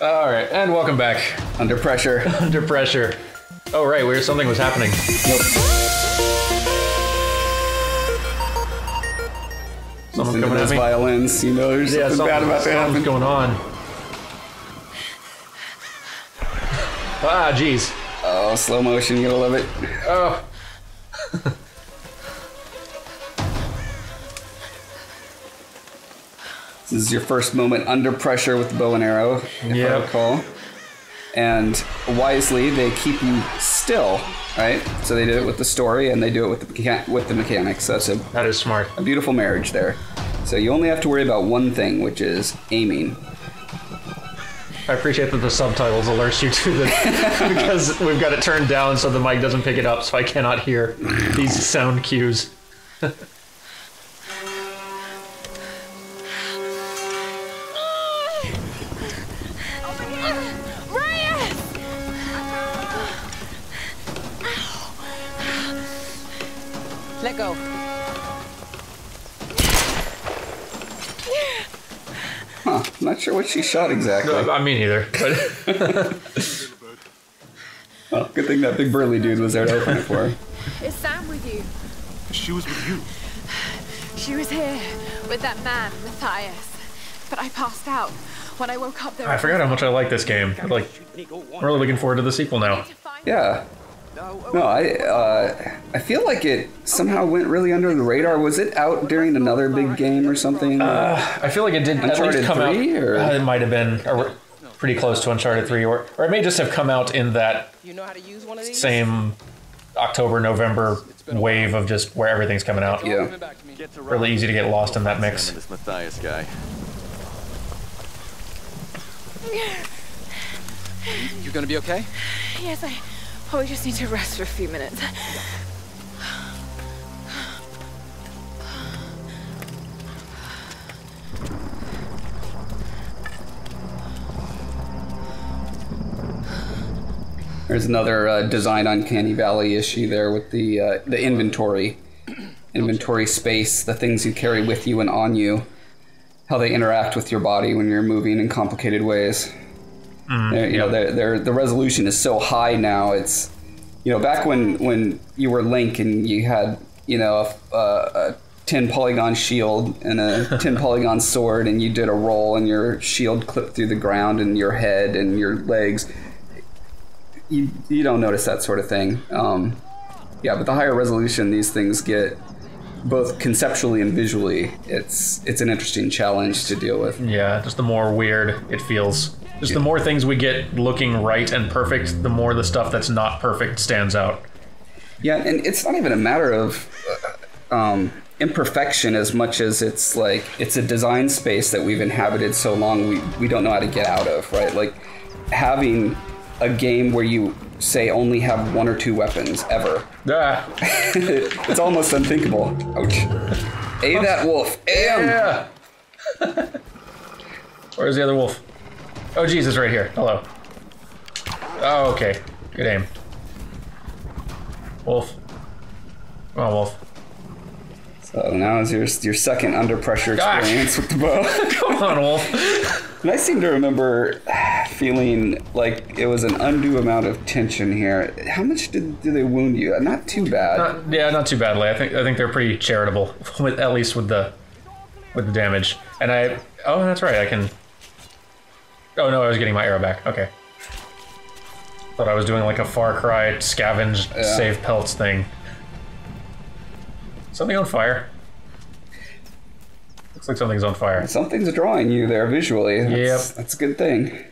All right, and welcome back. Under pressure. Under pressure. Oh right, where something was happening. Nope. Someone coming at me. violins, you know there's Yeah, something bad about to something's happen. going on. Ah, jeez. Oh, slow motion, you gotta love it. Oh. This is your first moment under pressure with the bow and arrow, if I recall. And wisely, they keep you still, right? So they did it with the story, and they do it with the mecha- with the mechanics. It's a, That is smart. a beautiful marriage there. So you only have to worry about one thing, which is aiming. I appreciate that the subtitles alerts you to the because we've got it turned down so the mic doesn't pick it up, so I cannot hear these sound cues. she shot exactly. I mean, either. But Well, good thing that big burly dude was there to open it for her. Is Sam with you? She was with you. She was here with that man, Matthias. But I passed out. When I woke up, there I forgot how much I like this game. Like, I'm really looking forward to the sequel now. Yeah. No, I uh, I feel like it somehow went really under the radar. Was it out during another big game or something? I feel like it did at Uncharted least come 3, out. or- Uh, it might have been or pretty close to Uncharted 3, or, or it may just have come out in that You know how to use one of these? same October, November wave of just where everything's coming out. yeah. Really easy to get lost in that mix. This Matthias guy. You gonna be okay? Yes, I probably just need to rest for a few minutes. There's another uh, design uncanny valley issue there with the uh, the inventory, inventory space, the things you carry with you and on you, how they interact with your body when you're moving in complicated ways. They're- you know, they're, they're, the resolution is so high now. It's you know back when when you were Link and you had you know a, a, a 10 polygon shield and a 10 polygon sword and you did a roll and your shield clipped through the ground and your head and your legs you, you don't notice that sort of thing. Um, yeah, but the higher resolution these things get, both conceptually and visually, it's it's an interesting challenge to deal with. Yeah, just the more weird it feels. Just the more things we get looking right and perfect, the more the stuff that's not perfect stands out. Yeah, and it's not even a matter of uh, um, imperfection as much as it's like it's a design space that we've inhabited so long we we don't know how to get out of, right? Like having a game where you say only have one or two weapons ever. Ah, it's almost unthinkable. Ouch. A that wolf. A him. yeah. Where's the other wolf? Oh, Jesus, right here. Hello. Oh, okay. Good aim. Wolf. Come on, wolf. So now is your your second under pressure Gosh. experience with the bow. Come on, wolf. and I seem to remember feeling like it was an undue amount of tension here. How much did do they wound you? Not too bad. Not, yeah, not too badly. I think I think they're pretty charitable, with at least with the with the damage. And I oh, that's right. I can. Oh no, I was getting my arrow back. Okay. Thought I was doing like a Far Cry scavenge Yeah. save pelts thing. Something on fire. Looks like something's on fire. Something's drawing you there visually. That's, Yep. that's a good thing.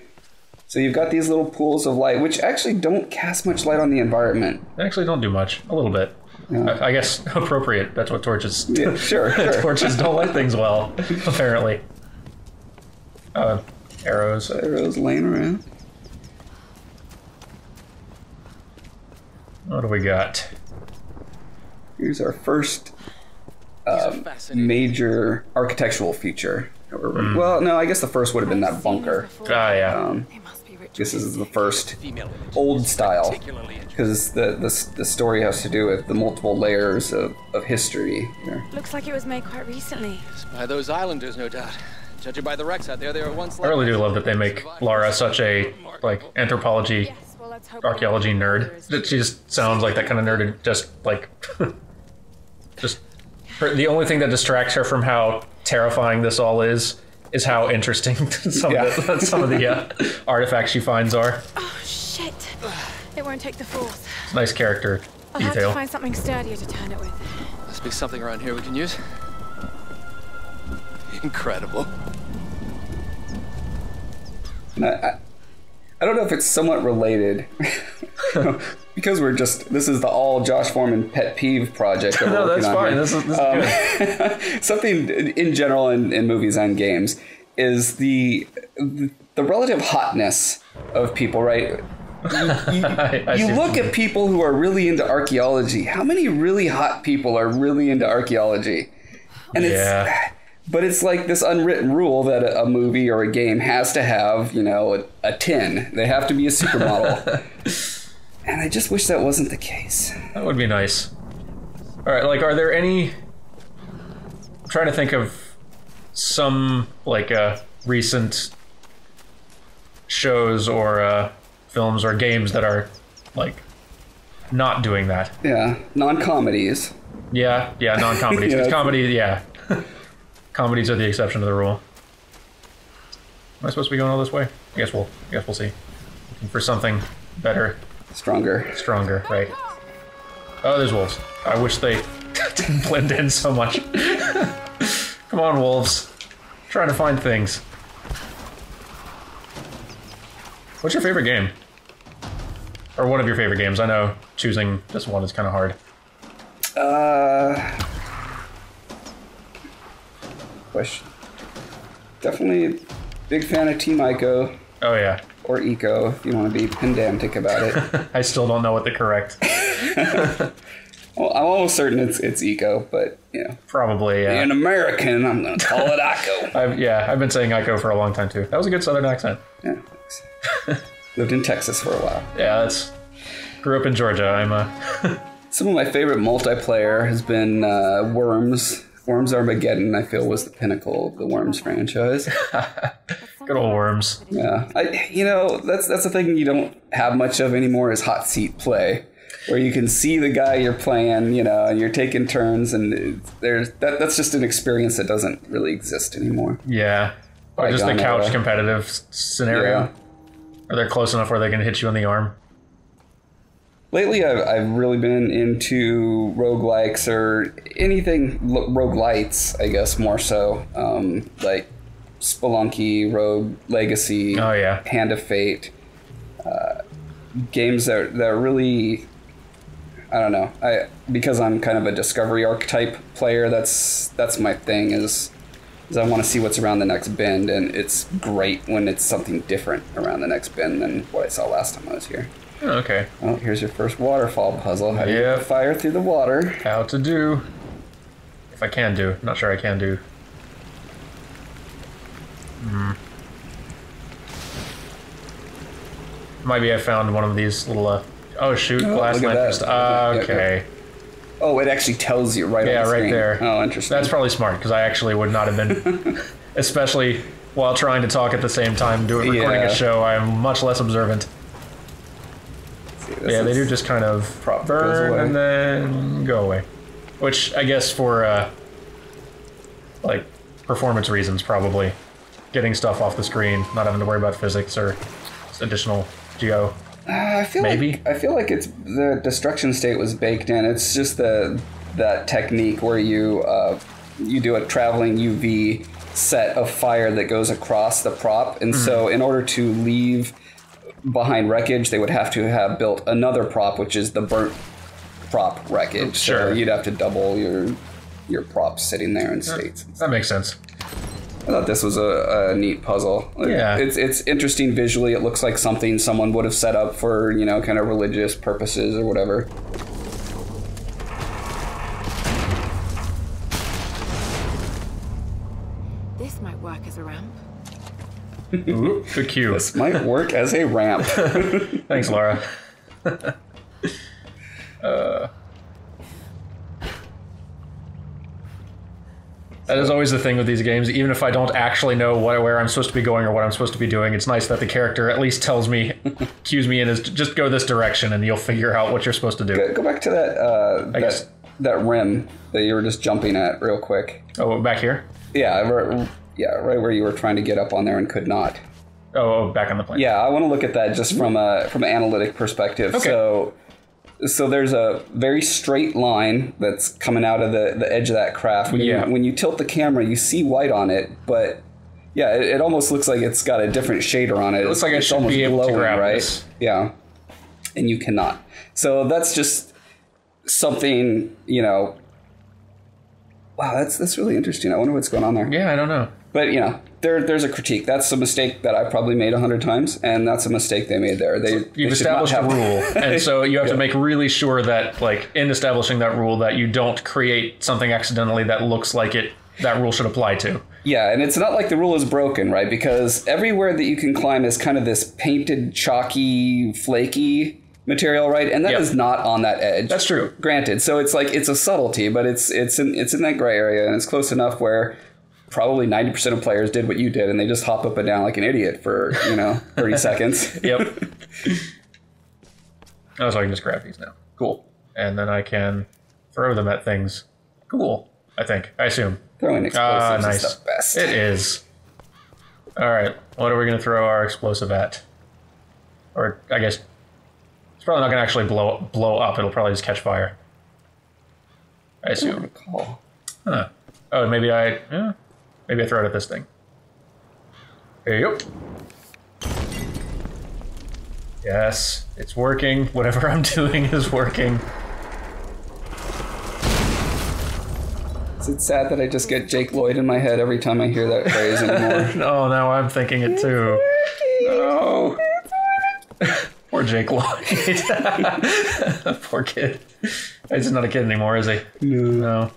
So you've got these little pools of light, which actually don't cast much light on the environment. They actually don't do much. A little bit. I, I guess appropriate. That's what torches. Yeah, sure, sure. torches don't light things well, apparently. Uh, arrows. Arrows laying around. What do we got? Here's our first um, major architectural feature. Hmm. Well, no, I guess the first would have been that bunker. Ah, yeah. Um, They must be rich. this is the first old style because the, the the story has to do with the multiple layers of, of history. here. Looks like it was made quite recently. By those islanders, no doubt. Judging by the wrecks out there, they were once. I really do love that they make Lara such a like anthropology Yes, well, let's hope archaeology nerd. That she just sounds like that kind of nerd and just like just her, the only thing that distracts her from how terrifying this all is is how interesting some Yeah. of the, some of the uh, artifacts she finds are. Oh, shit. It won't take the force. Nice character I'll have to find something sturdier to turn it with. Must be something around here we can use. Incredible. I, I, don't know if it's somewhat related. because we're just this is the all Josh Foreman pet peeve project. That we're No, that's on fine. here. This is, this is Um, good. something in general in, in movies and games is the the relative hotness of people, right? I, I You look at people who are really into archaeology. How many really hot people are really into archaeology? And it's Yeah. But it's like this unwritten rule that a, a movie or a game has to have, you know, a, a 10. They have to be a supermodel. and I just wish that wasn't the case. That would be nice. All right, like, are there any? I'm trying to think of some like uh, recent shows or uh, films or games that are like not doing that. Yeah, non-comedies. Yeah, yeah, non-comedies. Yeah, 'Cause that's- comedy, yeah, comedies are the exception to the rule. Am I supposed to be going all this way? I guess we'll. I guess we'll see. Looking for something better, Stronger. stronger, right? Oh, there's wolves. I wish they didn't blend in so much. Come on, wolves. trying to find things. What's your favorite game? Or one of your favorite games? I know choosing just one is kind of hard. Uh, question. Definitely big fan of Team Ico Oh yeah, or Eco if you want to be pedantic about it. I still don't know what the correct. well, I'm almost certain it's it's Eco, but you know, Probably. Yeah. an American, I'm gonna call it Ico. I've, yeah, I've been saying Ico for a long time too. That was a good Southern accent. Yeah. Lived in Texas for a while. Yeah, that's. Grew up in Georgia. I'm a. Some of my favorite multiplayer has been uh, Worms. Worms Armageddon, I feel, was the pinnacle of the Worms franchise. Good old worms. Yeah, I, you know, that's that's the thing you don't have much of anymore is hot seat play, where you can see the guy you're playing, you know, and you're taking turns, and there's that that's just an experience that doesn't really exist anymore. Yeah. Or just the couch competitive scenario. Yeah. Or they're close enough where they can hit you in the arm. Lately, I've, I've really been into roguelikes or anything lo- roguelites, I guess, more so. Um, like Spelunky, Rogue Legacy, Oh, yeah. Hand of Fate. Uh, games that, that really. I don't know. I because I'm kind of a discovery archetype player. That's that's my thing. Is is I want to see what's around the next bend, and it's great when it's something different around the next bend than what I saw last time I was here. Oh, okay. Oh, here's your first waterfall puzzle. How do you fire through the water? How to do. If I can do. Not sure I can do. Hmm. Maybe I found one of these little. Uh, oh shoot! Oh, glass look at lamppost. that. Ah, Yeah, okay. Oh, it actually tells you right Yeah, on the right there. Oh, interesting. That's probably smart because I actually would not have been, especially while trying to talk at the same time doing recording Yeah. a show. I'm much less observant. See, Yeah, they do just kind of Prop goes burn away. and then go away, which I guess for uh, like performance reasons probably getting stuff off the screen, not having to worry about physics or additional geo. I feel maybe. Like, I feel like it's the destruction state was baked in. It's just the that technique where you uh, you do a traveling UV set of fire that goes across the prop, and so Mm-hmm. in order to leave behind wreckage, they would have to have built another prop, which is the burnt prop wreckage. Sure. So you'd have to double your your props sitting there in states. That makes sense. I thought this was a, a neat puzzle. Yeah. it's it's interesting visually. It looks like something someone would have set up for you know kind of religious purposes or whatever. Ooh, good cue. This might work as a ramp. Thanks, Laura. That is always the thing with these games. Even if I don't actually know what, where I'm supposed to be going or what I'm supposed to be doing, it's nice that the character at least tells me, cues me in, is just go this direction, and you'll figure out what you're supposed to do. Go, go back to that uh, guess- that that rim that you were just jumping at real quick. Oh, back here. Yeah, yeah, right where you were trying to get up on there and could not. Oh, oh, back on the plane. Yeah, I want to look at that just from a from an analytic perspective. Okay. So, so there's a very straight line that's coming out of the, the edge of that craft. When Yeah. you when you tilt the camera, you see white on it, but yeah, it, it almost looks like it's got a different shader on it. It looks like I should be able to grab right? this. Yeah, and you cannot. So that's just something you know. Wow, that's that's really interesting. I wonder what's going on there. Yeah, I don't know. But you know, there there's a critique. That's a mistake that I probably made a hundred times, and that's a mistake they made there. They You've they established a rule, and so you have Yeah. to make really sure that, like, in establishing that rule, that you don't create something accidentally that looks like it that rule should apply to. Yeah, and it's not like the rule is broken, right? Because everywhere that you can climb is kind of this painted, chalky, flaky material, right? And that is Yep. not on that edge. That's true. Granted, so it's like it's a subtlety, but it's it's in it's in that gray area, and it's close enough where probably ninety percent of players did what you did, and they just hop up and down like an idiot for you know thirty seconds. Yep. oh, so I can just grab these now. Cool. And then I can throw them at things. Cool. I think. I assume. Throwing Ah, explosives nice. is the best. It is. All right. What are we going to throw our explosive at? Or I guess it's probably not going to actually blow blow up. It'll probably just catch fire. I I don't assume. recall. Huh. Oh, maybe I. Yeah. Maybe I throw it at this thing. Here you go. Yes, it's working. Whatever I'm doing is working. Is it sad that I just get Jake Lloyd in my head every time I hear that phrase anymore? Oh, now I'm thinking it too. no. Poor Jake Lloyd. Poor kid. He's not a kid anymore, is he? No.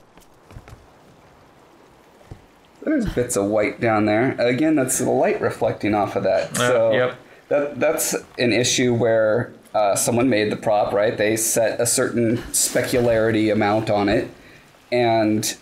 There's bits of white down there. Again, that's the light reflecting off of that. So yep. that that's an issue where uh, someone made the prop, right? They set a certain specularity amount on it, and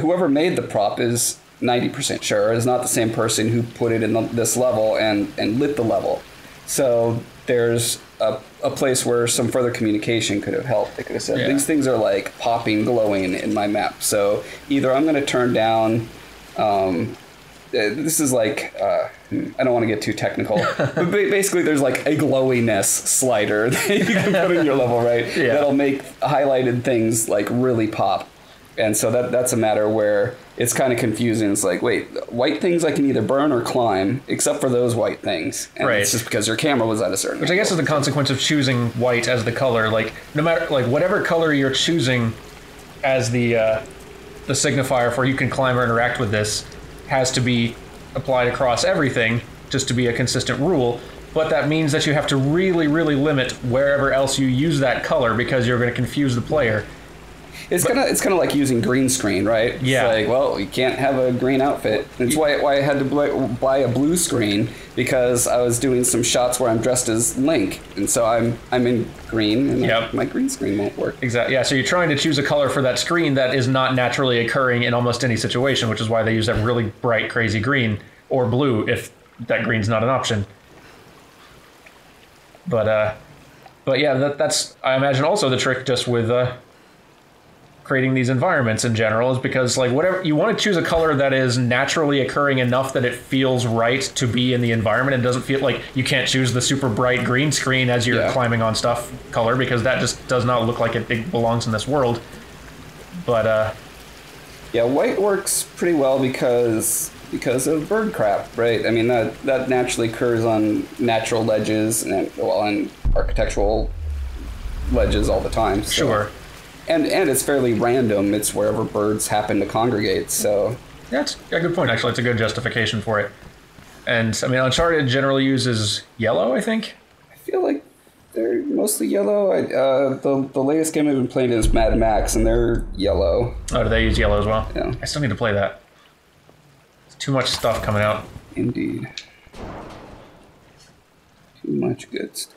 whoever made the prop is 90% sure is not the same person who put it in the, this level and, and lit the level. So there's a, a place where some further communication could have helped. They could have said, Yeah. these things are like popping, glowing in my map. So either I'm going to turn down. Um, this is like uh, I don't want to get too technical, but ba- basically there's like a glowiness slider that you can put in your level, right? Yeah. That'll make highlighted things like really pop. And so that that's a matter where it's kind of confusing. It's like, wait, white things I can either burn or climb, except for those white things. And Right. It's just because your camera was at a certain. Which I guess is the consequence of choosing white as the color. Like no matter like whatever color you're choosing as the uh, the signifier for you can climb or interact with this has to be applied across everything just to be a consistent rule. But that means that you have to really, really limit wherever else you use that color because you're going to confuse the player. It's kind of it's kind of like using green screen, right? Yeah. It's like, well, you can't have a green outfit. It's why why I had to buy a blue screen because I was doing some shots where I'm dressed as Link, and so I'm I'm in green, and Yep. my green screen won't work. Exactly. Yeah. So you're trying to choose a color for that screen that is not naturally occurring in almost any situation, which is why they use that really bright, crazy green or blue if that green's not an option. But uh, but yeah, that, that's I imagine also the trick just with uh, creating these environments in general is because like whatever you want to choose a color that is naturally occurring enough that it feels right to be in the environment and doesn't feel like you can't choose the super bright green screen as you're Yeah. climbing on stuff color because that just does not look like it, it belongs in this world. But uh, Yeah, white works pretty well because because of bird crap, right? I mean that that naturally occurs on natural ledges and well on architectural ledges all the time. so- sure, And and it's fairly random. It's wherever birds happen to congregate. So that's a good point. Actually, it's a good justification for it. And I mean, Uncharted generally uses yellow. I think. I feel like they're mostly yellow. I, uh, the the latest game I've been playing is Mad Max, and they're yellow. Oh, do they use yellow as well? Yeah. I still need to play that. It's too much stuff coming out. Indeed. Too much good stuff.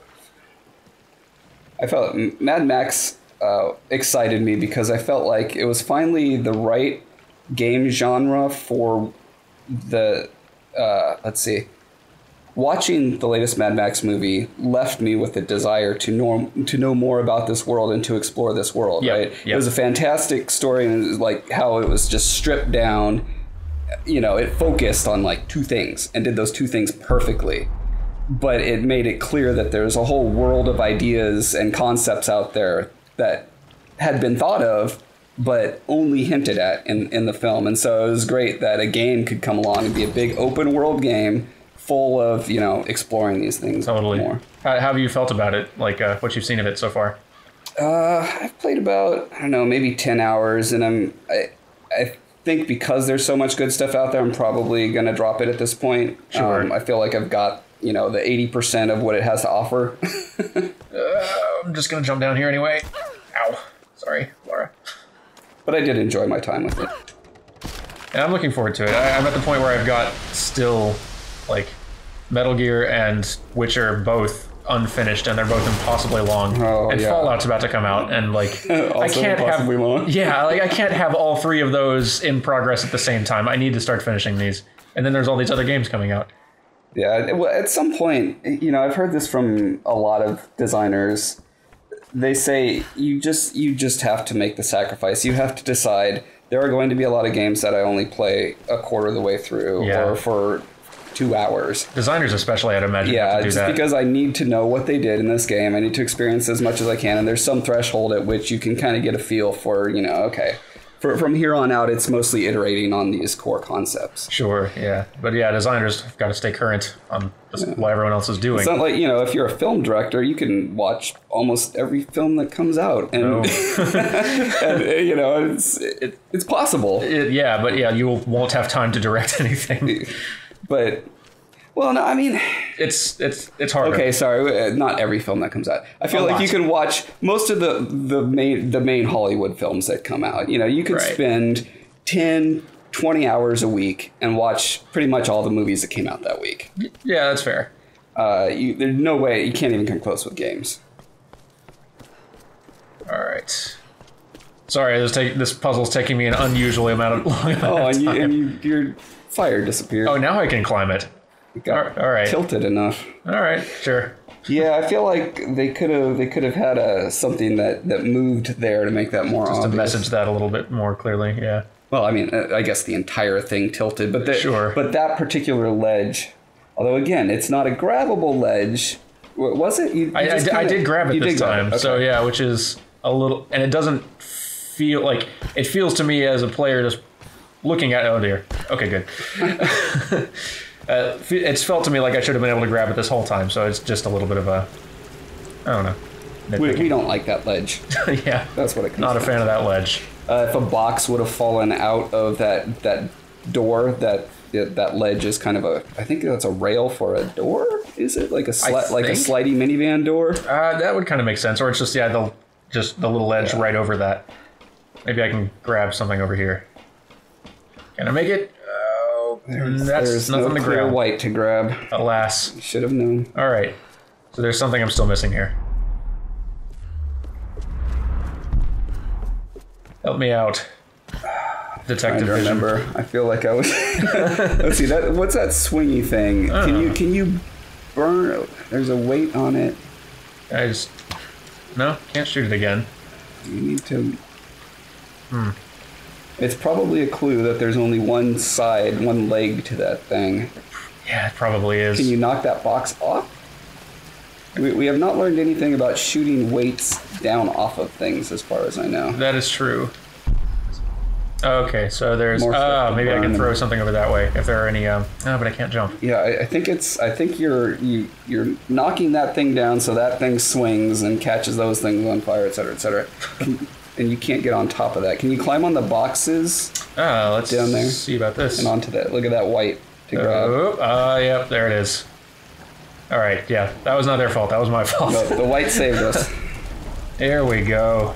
I felt Mad Max uh, excited me because I felt like it was finally the right game genre for the uh, let's see. Watching the latest Mad Max movie left me with a desire to know to know more about this world and to explore this world. Yep, Right? yep. It was a fantastic story, and like how it was just stripped down. You know, it focused on like two things and did those two things perfectly but it made it clear that there's a whole world of ideas and concepts out there that had been thought of but only hinted at in, in the film and so it was great that a game could come along and be a big open world game full of you know exploring these things Totally. more How, how have you felt about it? Like uh, what you've seen of it so far? I've played about I don't know maybe ten hours, and I'm I I think because there's so much good stuff out there, I'm probably gonna drop it at this point. Sure. Um, I feel like I've got you know the eighty percent of what it has to offer. I'm just gonna jump down here anyway. Ow. Sorry, Laura. but I did enjoy my time with it. And I'm looking forward to it. I, I'm at the point where I've got still like Metal Gear and Witcher both unfinished, and they're both impossibly long. Oh, and yeah. Fallout's about to come out, and like I can't have long. yeah, like I can't have all three of those in progress at the same time. I need to start finishing these, and then there's all these other games coming out. Yeah, well, at some point, you know, I've heard this from a lot of designers. They say you just you just have to make the sacrifice. You have to decide there are going to be a lot of games that I only play a quarter of the way through Yeah. or for two hours. Designers, especially, I'd imagine, Yeah, just that. because I need to know what they did in this game. I need to experience as much as I can, and there's some threshold at which you can kind of get a feel for, you know, okay. For, from here on out, it's mostly iterating on these core concepts. Sure, yeah, but yeah, designers have got to stay current on just what everyone else is doing. It's not like you know, if you're a film director, you can watch almost every film that comes out, and, No. and, uh, you know, it's it, it's possible. It- yeah, but yeah, you won't have time to direct anything. But well, no, I mean, It's it's it's hard. okay, sorry, uh, not every film that comes out. I feel like you can watch most of the the main the main Hollywood films that come out. You know, you could Right. spend 10, 20 hours a week and watch pretty much all the movies that came out that week. Yeah, that's fair. Uh, you, there's no way you can't even come close with games. All right. Sorry, this take this puzzle's taking me an unusually amount of long amount Oh, of and, you, and you, your fire disappeared. oh, now I can climb it. Got all- right. tilted enough. All right, sure. Yeah, I feel like they could have they could have had a something that that moved there to make that more Just to message that a little bit more clearly. Yeah. Well, I mean, uh, I guess the entire thing tilted, but the, Sure. But that particular ledge, although again, it's not a grabbable ledge. Was it? You, you I, I, did- I kinda- did grab it this time, it, so yeah, which is a little, and it doesn't feel like it feels to me as a player just looking at. Oh dear. Okay, good. uh, it's felt to me like I should have been able to grab it this whole time, so it's just a little bit of a, I don't know. We, we don't like that ledge. yeah, That's what it comes not a fan of that ledge. Uh, if a box would have fallen out of that that door, that that ledge is kind of a. I think that's a rail for a door. Is it like a sli- like a slidey minivan door? Uh, that would kind of make sense, or it's just yeah, the just the little edge right over that. Maybe I can grab something over here. Can I make it? Oh, that's There's nothing no to clear grab. white to grab. Alas. Should have known. All right. So there's something I'm still missing here. Help me out, Detective don't remember. I feel like I was. Let's see. That what's that swingy thing? Can you can you burn? There's a weight on it. I just no, can't shoot it again. You need to. Hmm. It's probably a clue that there's only one side, one leg to that thing. Yeah, it probably is. Can you knock that box off? We, we have not learned anything about shooting weights down off of things, as far as I know. That is true. Okay, so there's More to maybe I can throw something over that way if there are any um. No, but I can't jump. Yeah, I, I think it's. I think you're you you're knocking that thing down so that thing swings and catches those things on fire, et cetera, et cetera. Can- and you can't get on top of that. Can you climb on the boxes Ah, let's Down there. see about this. and onto that? Look at that white to grab. Oh, uh, yep, there it is. All right, yeah, that was not their fault. That was my fault. The, the white saved us. There we go.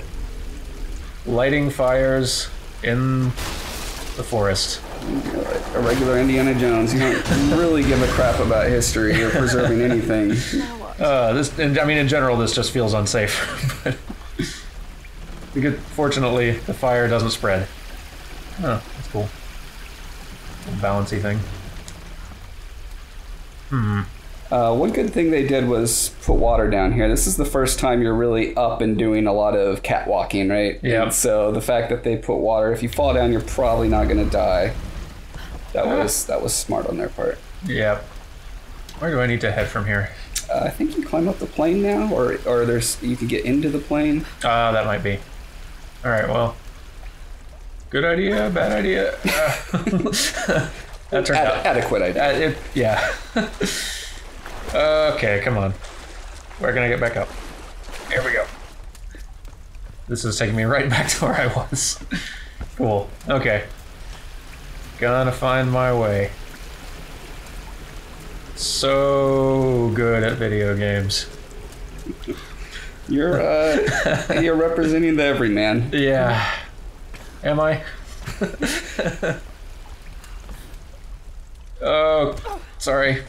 Lighting fires in the forest. A regular Indiana Jones. You don't really give a crap about history or preserving anything. Uh, this, and, I mean, in general, this just feels unsafe. Because fortunately, the fire doesn't spread. Oh, that's cool. Balancy thing. Uh, one good thing they did was put water down here. This is the first time you're really up and doing a lot of catwalking, right? Yeah. So the fact that they put water, if you fall down, you're probably not going to die. That was that was smart on their part. Yep. Where do I need to head from here? Uh, I think you climb up the plane now, or or there's you can get into the plane. Ah, that might be. All right. Well. Good idea. Bad idea. Uh, that turned Ad- out. adequate idea. Uh, it, yeah. okay, come on. Where can I get back up? Here we go. This is taking me right back to where I was. cool. Okay. Gonna find my way. So good at video games. You're uh, you're representing the everyman. Yeah. Am I? oh, sorry.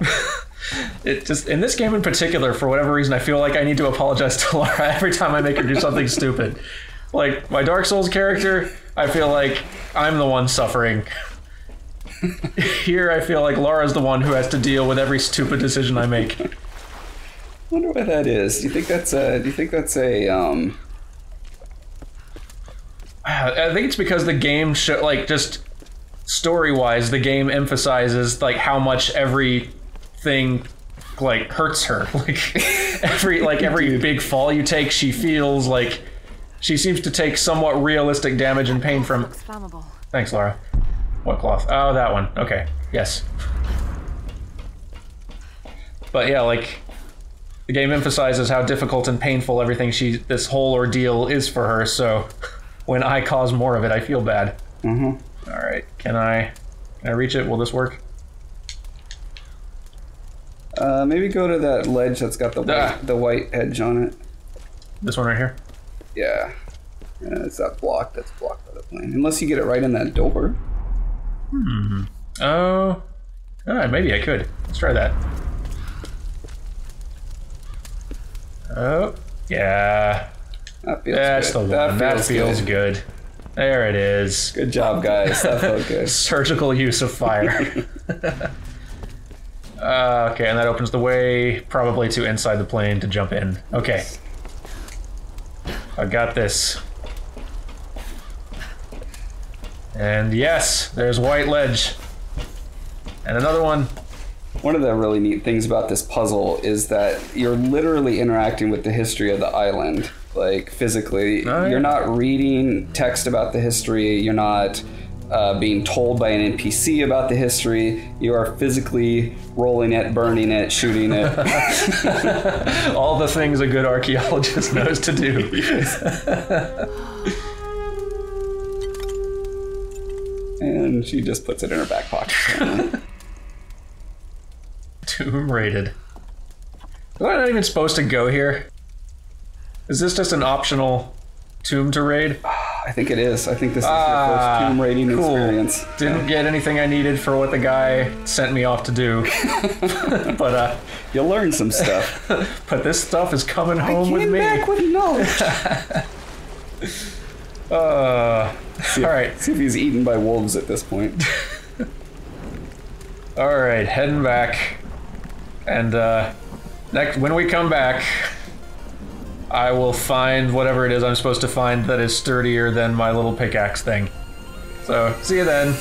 It just in this game in particular, for whatever reason, I feel like I need to apologize to Lara every time I make her do something stupid. Like my Dark Souls character, I feel like I'm the one suffering. Here, I feel like Lara's the one who has to deal with every stupid decision I make. Wonder why that is. Do you think that's a? Do you think that's a? Um, I think it's because the game show like just story wise, the game emphasizes like how much everything like hurts her. Like every like every big fall you take, she feels like she seems to take somewhat realistic damage and pain from. Looks flammable. Thanks, Laura. What cloth? Oh, that one. Okay. Yes. But yeah, like the game emphasizes how difficult and painful everything she this whole ordeal is for her. So when I cause more of it, I feel bad. Mm-hmm. All right. Can I? Can I reach it? Will this work? uh, maybe go to that ledge that's got the white, Ah. the white edge on it. This one right here. Yeah. Yeah, it's that block that's blocked by the plane. Unless you get it right in that door. Hmm. Oh. Ah, maybe I could. Let's try that. Oh. Yeah. That feels That's good. the one. That feels, good. good. There it is. Good job, guys. That felt good. surgical use of fire. uh, okay, and that opens the way probably to inside the plane to jump in. Okay. I got this. And yes, there's white ledge. And another one. One of the really neat things about this puzzle is that you're literally interacting with the history of the island, like physically. Oh, yeah. You're not reading text about the history. You're not uh, being told by an NPC about the history. You are physically rolling it, burning it, shooting it. All the things a good archaeologist knows to do. and she just puts it in her back pocket. Tomb raided. Am I not even supposed to go here? Is this just an optional tomb to raid? I think it is. I think this is your Ah, first tomb raiding cool. experience. Didn't get anything I needed for what the guy sent me off to do. but uh You'll learn some stuff. but this stuff is coming home with Came me. back with knowledge. Uh, all right. See if he's eaten by wolves at this point. All right, heading back. And uh next when we come back I will find whatever it is I'm supposed to find that is sturdier than my little pickaxe thing. So, see you then.